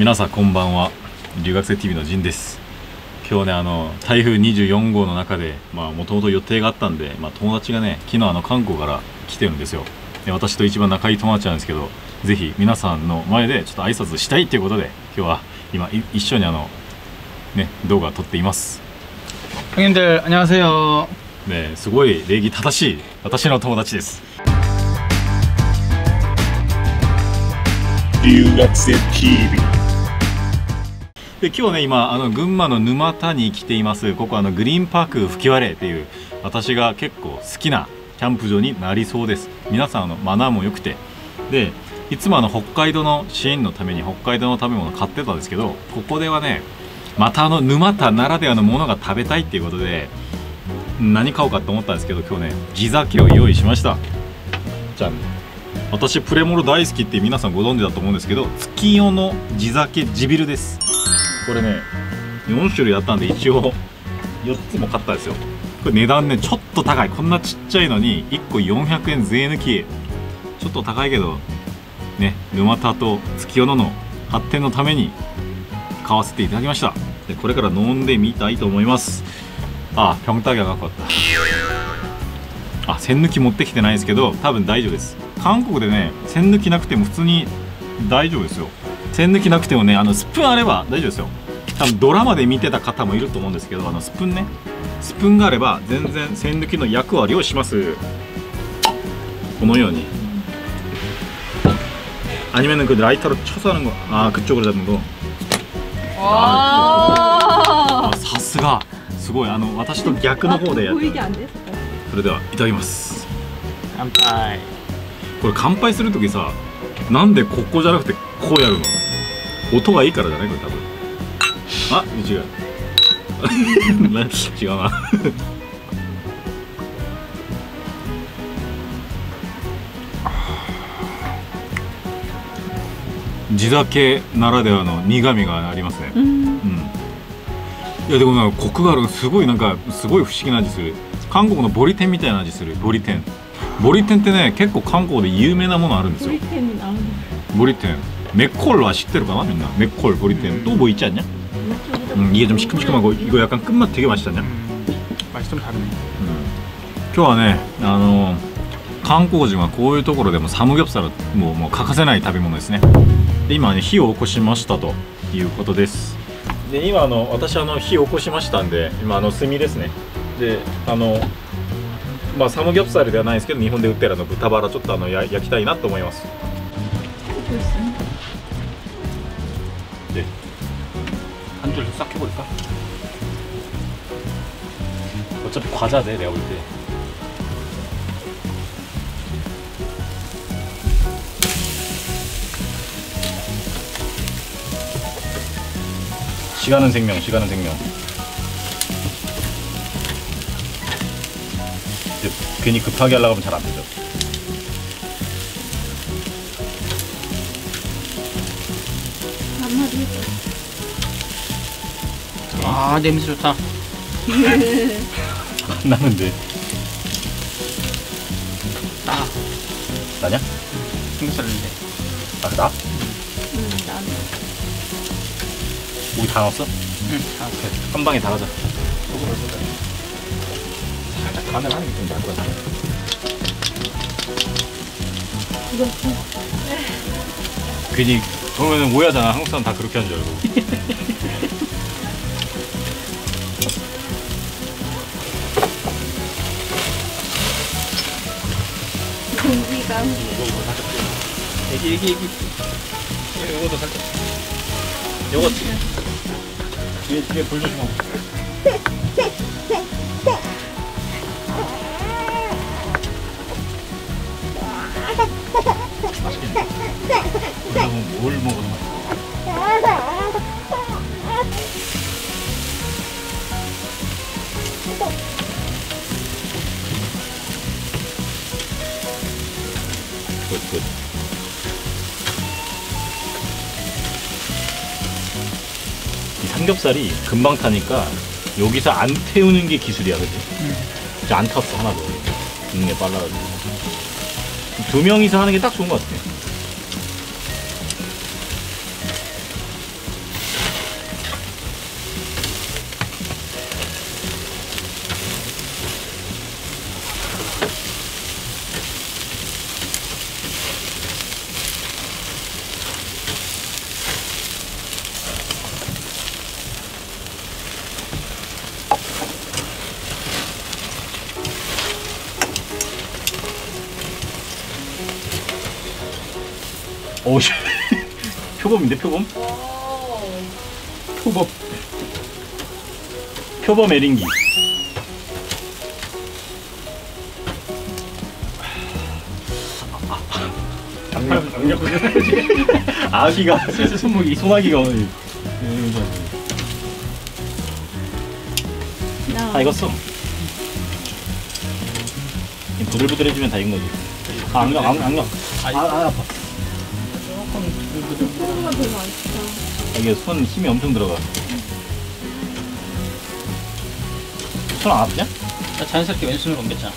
皆さんこんばんは留学生 TV のジンです今日ねあの台風24号の中でまあもともと予定があったんで、まあ、友達がね昨日あの韓国から来てるんですよで私と一番仲いい友達なんですけどぜひ皆さんの前でちょっと挨拶したいっていうことで今日は今い一緒にあのね動画撮っています 형님들 안녕하세요. ねすごい礼儀正しい私の友達です留学生 TV で今日ね今あの群馬の沼田に来ています。ここあのグリーンパーク吹割っていう私が結構好きなキャンプ場になりそうです。皆さんあのマナーも良くて。でいつもあの北海道の支援のために北海道の食べ物買ってたんですけどここではねまたあの沼田ならではのものが食べたいっていうことで何買おうかと思ったんですけど今日ね地酒を用意しました。じゃん私プレモル大好きって皆さんご存知だと思うんですけど月夜の地酒地ビルです。これね4種類あったんで一応4つも買ったんですよ。これ値段ねちょっと高い。こんなちっちゃいのに1個400円税抜き。ちょっと高いけどね沼田と月夜野の発展のために買わせていただきました。でこれから飲んでみたいと思います。あピョンタギャがかった。あ栓抜き持ってきてないですけど多分大丈夫です。韓国でね栓抜きなくても普通に大丈夫ですよ。栓抜きなくてもねあのスプーンあれば大丈夫ですよ多分ドラマで見てた方もいると思うんですけどあのスプーンねスプーンがあれば全然栓抜きの役割をしますこのように아니면은 그 라이터로 쳐서 하는 거 아 그쪽으로 잡는 거 わあさすがすごいあの私と逆の方でやって 보이게 안 됐어. それではいただきます 깜빡. これ乾杯する時さなんでここじゃなくてこうやるの 音がいいからじゃないこれ多分。あ違う。違うな。地酒ならではの苦味がありますね、うん、うん、いやでもなんかコクがあるすごいなんかすごい不思議な味する。韓国のボリテンみたいな味する。ボリテン。ボリテンってね結構韓国で有名なものあるんですよ。ボリテン。 ッコルは知ってるかなみんなメッコルボリ天또 뭐 있지 않냐? 음, 이게 좀 시큼시큼하고 이거 약간 끝맛 되게 맛있잖냐? 맛이 좀 다르네. 今日はねあの韓国人はこういうところでもサムギョプサルもうもう欠かせない食べ物ですねで今ね火を起こしましたということですで今あの私あの火を起こしましたんで今あの炭ですねであのまあサムギョプサルではないですけど日本で売ってるあの豚バラちょっとあのや焼きたいなと思います 한줄 싹 해볼까? 어차피 과자돼 내가 볼 때. 시간은 생명, 시간은 생명. 이제 괜히 급하게 하려고 하면 잘 안 되죠. 아 냄새 좋다. 안 나는데. 나 나냐? 삼겹살인데. 아, 나? 응, 나는. 고기 다 넣었어? 응. 아, 한 방에 다 가자. 살짝 간을 하는 게좀 나을 것 같아. 괜히 그러면 오해하잖아. 한국 사람 다 그렇게 하는 줄 알고. 공기가 애기 애기 애기. 이거도 살짝. 요거 뒤에 뒤에 불 조심하고. 맛있겠네. 그러면 뭘 먹어도 삼겹살이 금방 타니까 여기서 안 태우는 게 기술이야, 그치? 진짜 안 탔어, 하나도. 굽는 게 빨라가지고. 두 명이서 하는 게 딱 좋은 것 같아. 오, 씨. 표범인데 표범? 표범. 표범 장력. 아기가 슬슬 손목이 소나기가 오늘. 나. 다 익었어. 부들부들해지면 다 익은 거지. 아, 악력, 악- 악력. 아, 아, 아파. 소스가 별로 안 좋다. 이게 손 힘이 엄청 들어가. 손 안 아프냐? 나 자연스럽게 왼손으로 옮겼잖아.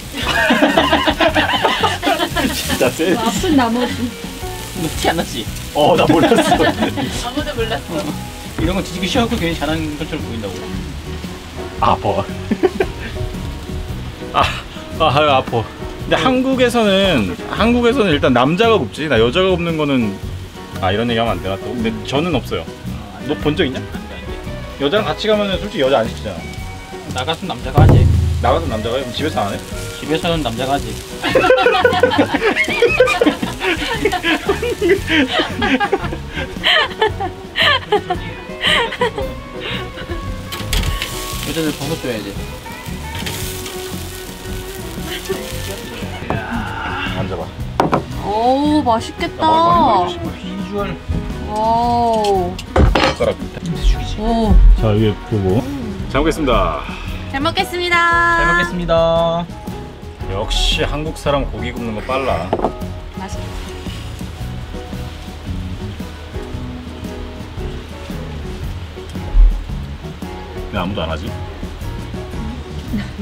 진짜 쎄. 아픈 나머지. 너티안 났지? 어, 나 몰랐어. 아무도 몰랐어. 이런 거 뒤지기 쉬워갖고 괜히 잘하는 것처럼 보인다고. 아, 아파. 아, 아, 아유, 아파. 근데 한국에서는 한국에서는 일단 남자가 굽지. 나 여자가 굽는 거는 아 이런 얘기하면 안 되나 또. 근데 저는 없어요. 너 본 적 있냐? 안 돼, 안 돼. 여자랑 같이 가면은 솔직히 여자 안 시키잖아. 나 같은 남자가 하지. 나가서 남자가 해? 그럼 집에서 안 해? 집에서는 남자가 하지. 여자들 버섯 줘야 돼. 앉아봐. 오, 맛있겠다. 아, 비주얼. 오. 젓가락. 죽이지. 오. 자 위에 보고. 잘 먹겠습니다. 잘 먹겠습니다. 잘 먹겠습니다. 역시 한국 사람 고기 굽는 거 빨라. 맛있겠다. 왜 아무도 안 하지?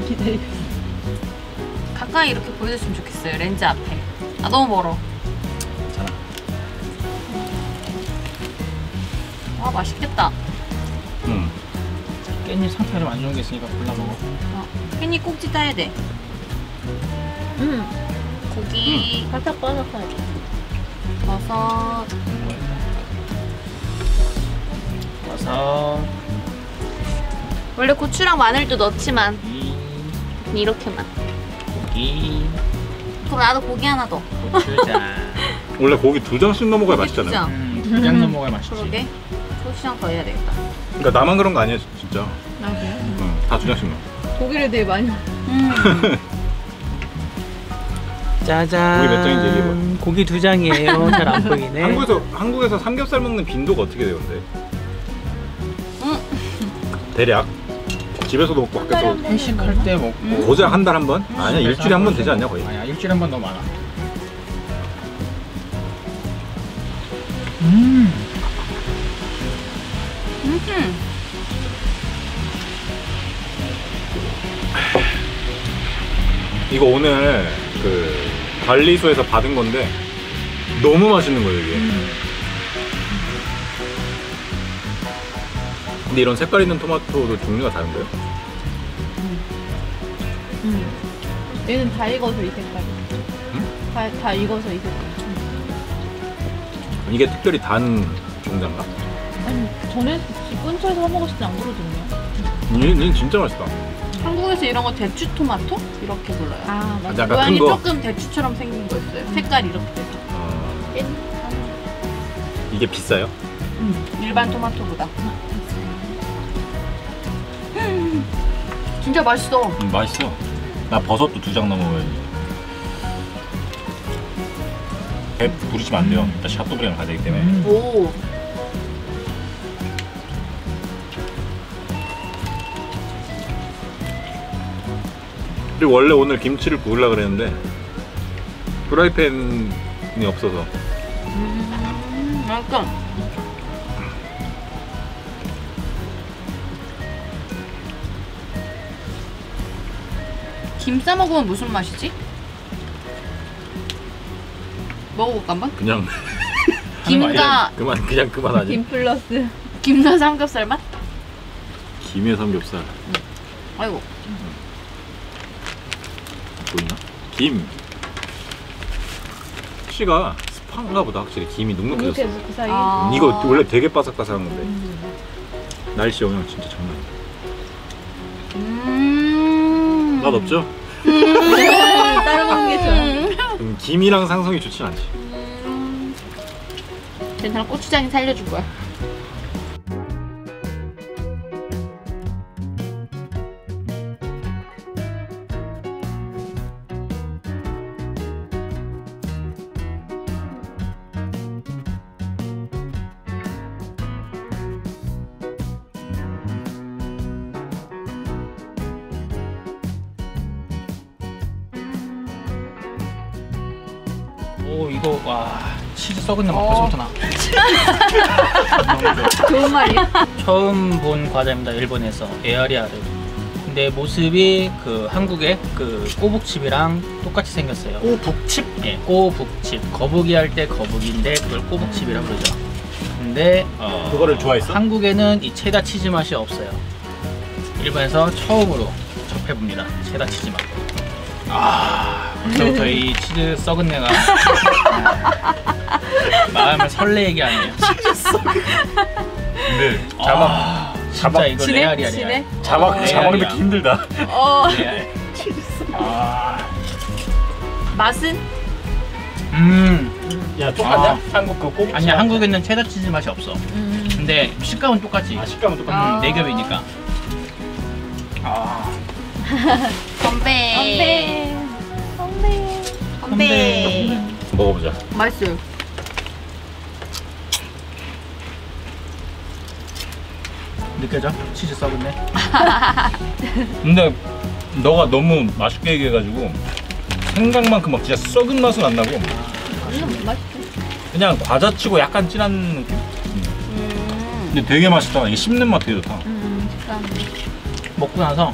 기다리고 가까이 이렇게 보여줬으면 좋겠어요. 렌즈 앞에. 아, 너무 멀어. 와, 맛있겠다. 응. 깻잎 상태가 좀 안 좋은 게 있으니까 골라 먹어. 어, 깻잎 꼭지 따야 돼. 음. 고기. 바삭바삭하게. 버섯. 와서 원래 고추랑 마늘도 넣지만 이 이렇게만. 고기 어, 그럼 나도 고기 하나 더. 고추장. 원래 고기 두 장씩 넣어 먹어야 맛있잖아요. 음, 그냥 넣어 먹어야 맛있지. 그러게. 고추장 더 해야 되겠다. 그러니까 나만 그런 거 아니야 진짜. 나도요? 응. 다 넣어. 고기를 되게 많이. 음. 짜잔. 고기 몇 장인지 얘기해봐. 고기 두 장이에요. 잘 안 보이네. 한국에서 한국에서 삼겹살 먹는 빈도가 어떻게 돼요, 근데? 대략 집에서도 먹고 밖에서 회식할 때 먹고. 고작 한 달 한 번? 아니야 일주일에 한 번 되지 않냐 거의? 아니야 일주일에 한 번 너무 많아. 음. 음. 이거 오늘 그 관리소에서 받은 건데 너무 맛있는 거예요 이게. 근데 이런 색깔 있는 토마토도 종류가 다른가요? 음. 얘는 다 익어서 이 색깔. 다, 다 익어서 이 색깔. 이게 특별히 단 종자인가? 아니, 전에 집 근처에서 사 먹었을 때 안 그러거든요. 얘는 진짜 맛있다. 한국에서 이런 거 대추 토마토? 이렇게 불러요. 아, 맞아. 약간 모양이 큰 거. 조금 대추처럼 생긴 거 있어요. 색깔이 이렇게 돼서. 어, 옛- 이게 비싸요? 일반 토마토보다. 음, 진짜 맛있어. 음, 맛있어. 나 버섯도 두 장 넣어 먹어야지. 배 부르시면 안 돼요. 일단 샤토브리랑 가야 되기 때문에. 음. 오. 그리고 원래 오늘 김치를 구우려고 그랬는데 프라이팬이 없어서 음, 맛있어. 김싸 먹으면 무슨 맛이지? 먹어볼까 한번? 그냥 김과 그만 그냥 그만 하지. 김 플러스 김과 삼겹살 맛? 김의 삼겹살 아이고 보이나? 김. 씨가 스파인가 보다 확실히 김이 눅눅해졌어. 그 사이. 아. 이거 원래 되게 바삭바삭한 건데 날씨 영향 진짜 장난 아니야. 음. 맛 없죠? 따로 먹는 게 좋아. 음, 김이랑 상성이 좋진 않지. 괜찮아 고추장이 살려줄 거야. 오 이거 와 치즈 썩은 냄새 어. 벌써부터 나. 좋은 말이야. 처음 본 과자입니다 일본에서 에어리아르. 근데 모습이 그 한국의 그 꼬북칩이랑 똑같이 생겼어요. 꼬북칩? 예, 꼬북칩. 거북이 할 때 거북이인데 그걸 꼬북칩이라고 그러죠. 근데 어, 그거를 좋아했어? 한국에는 이 체다 치즈 맛이 없어요. 일본에서 처음으로 접해봅니다. 체다 치즈 맛. 아, 벌써부터 이 치즈 썩은 내가 마음을 설레게 하네요. 근데 아, 진짜 이거 지네? 레알이야? 레알. 자막 어, 자막 레알이야. 넣기 힘들다. 어 레알. 아, 맛은? 음, 야 똑같냐? 한국 그 꼬북. 아니야 한국에는 체다 치즈 맛이 없어. 음. 근데 식감은 똑같지. 아 식감은 똑같아. 음, 아. 네 겹이니까. 아, 건배. 건배. 건배. 건배. 먹어보자. 맛있어요. 느껴져? 치즈 썩은데? 근데 너가 너무 맛있게 얘기해가지고 생각만큼 막 진짜 썩은 맛은 안 나고 음, 맛있어. 그냥 과자치고 약간 진한 느낌? 음. 근데 되게 맛있다. 이게 씹는 맛 되게 좋다. 음, 식감. 먹고 나서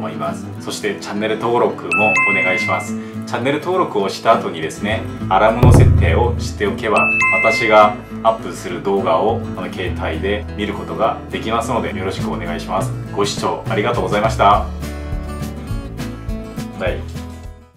思います。そしてチャンネル登録もお願いします。チャンネル登録をした後にですねアラームの設定をしておけば私がアップする動画をこの携帯で見ることができますのでよろしくお願いします。ご視聴ありがとうございました。